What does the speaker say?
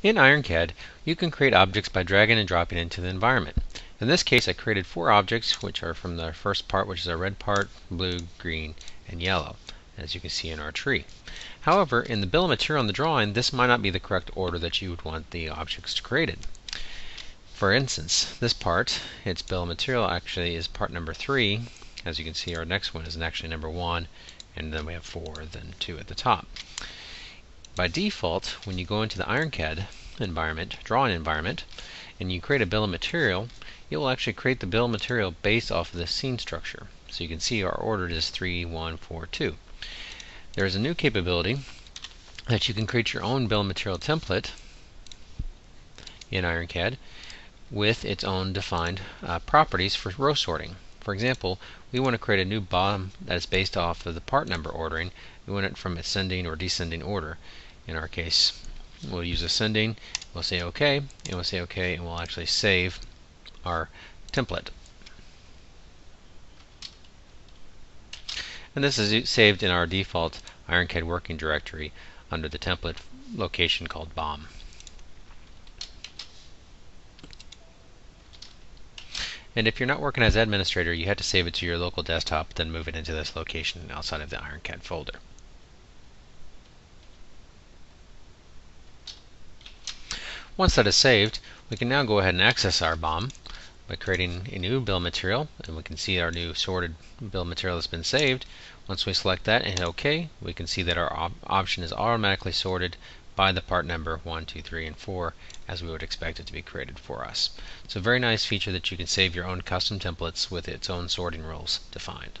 In IronCAD, you can create objects by dragging and dropping into the environment. In this case, I created four objects, which are from the first part, which is our red part, blue, green, and yellow, as you can see in our tree. However, in the bill of material on the drawing, this might not be the correct order that you would want the objects created. For instance, this part, its bill of material actually is part number 3. As you can see, our next one is actually number 1, and then we have 4, then 2 at the top. By default, when you go into the IronCAD environment, drawing environment, and you create a bill of material, it will actually create the bill of material based off of the scene structure. So you can see our order is 3, 1, 4, 2. There is a new capability that you can create your own bill of material template in IronCAD with its own defined uh, properties for row sorting. For example, we want to create a new BOM that is based off of the part number ordering. We want it from ascending or descending order. In our case, we'll use ascending. We'll say OK, and we'll say OK, and we'll actually save our template. And this is saved in our default IronCAD working directory under the template location called BOM. And if you're not working as administrator, you have to save it to your local desktop, then move it into this location outside of the IronCAD folder. Once that is saved, we can now go ahead and access our BOM by creating a new bill material and we can see our new sorted bill material has been saved. Once we select that and hit OK, we can see that our op option is automatically sorted by the part number 1, 2, 3, and 4 as we would expect it to be created for us. It's a very nice feature that you can save your own custom templates with its own sorting rules defined.